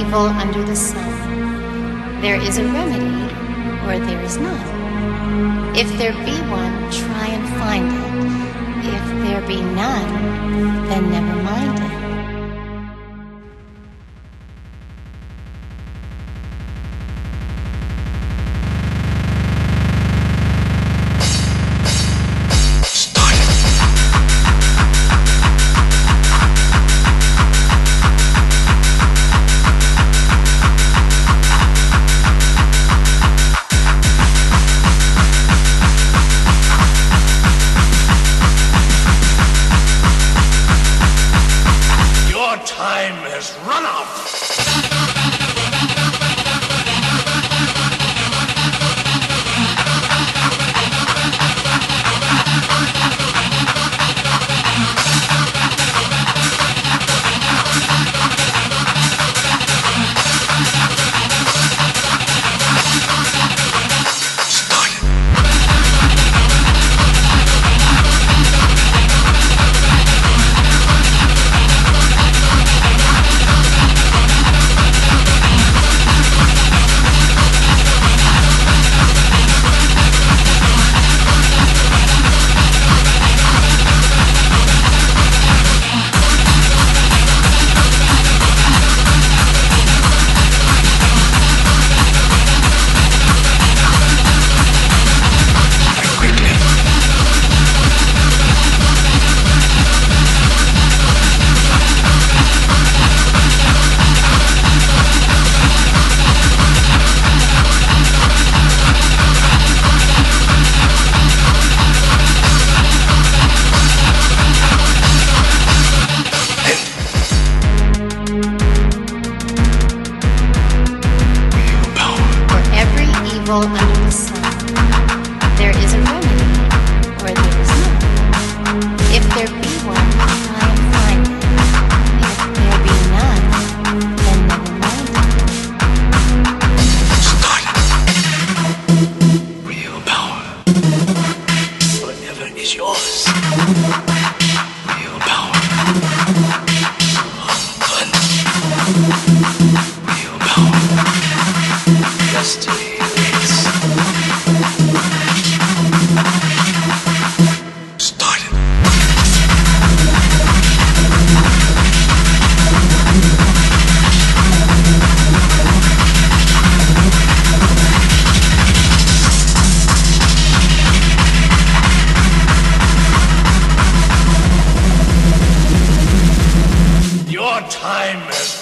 evil under the sun, there is a remedy or there is none. If there be one, try and find it. If there be none, then never mind it. Evil under sun, there is a remedy or there is none. If there be one, and find it. If there be none, then never mind it. Real power. Whatever is yours. time